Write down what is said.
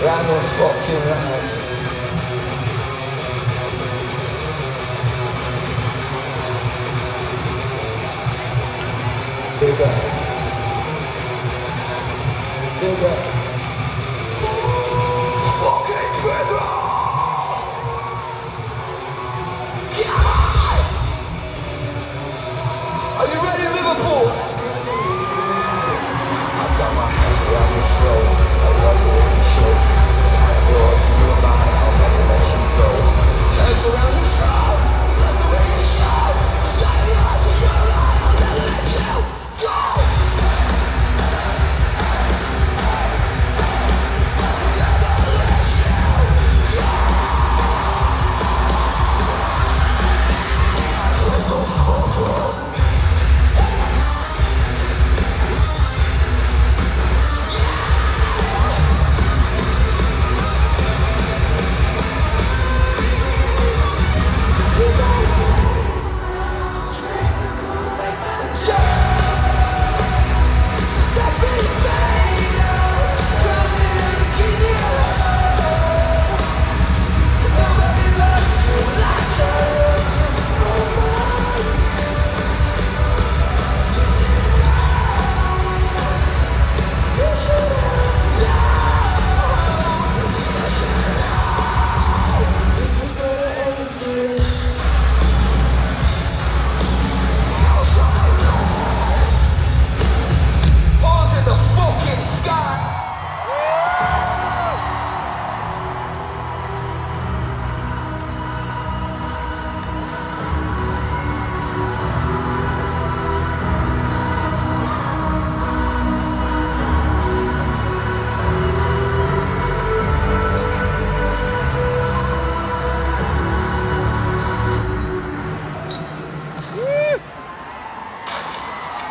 Random fucking right. Big up. Big up.